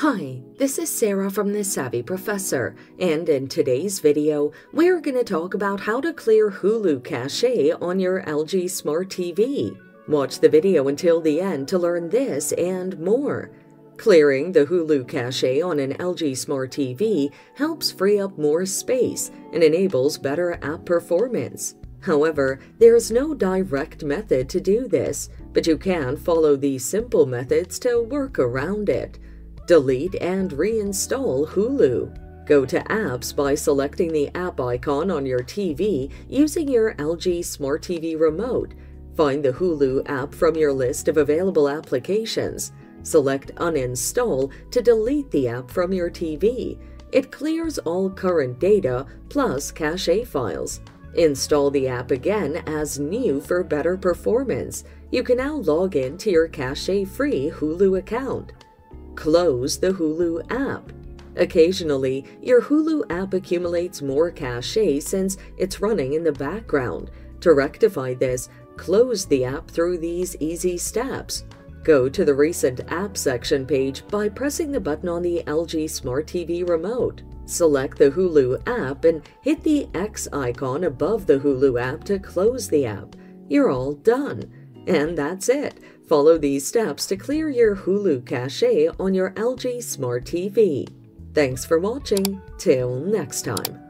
Hi, this is Sarah from The Savvy Professor, and in today's video, we're going to talk about how to clear Hulu cache on your LG Smart TV. Watch the video until the end to learn this and more. Clearing the Hulu cache on an LG Smart TV helps free up more space and enables better app performance. However, there's no direct method to do this, but you can follow these simple methods to work around it. Delete and reinstall Hulu. Go to Apps by selecting the app icon on your TV using your LG Smart TV remote. Find the Hulu app from your list of available applications. Select Uninstall to delete the app from your TV. It clears all current data plus cache files. Install the app again as new for better performance. You can now log in to your cache-free Hulu account close the Hulu app. Occasionally, your Hulu app accumulates more cache since it's running in the background. To rectify this, close the app through these easy steps. Go to the Recent App section page by pressing the button on the LG Smart TV remote. Select the Hulu app and hit the X icon above the Hulu app to close the app. You're all done. And that's it. Follow these steps to clear your Hulu cache on your LG Smart TV. Thanks for watching. Till next time.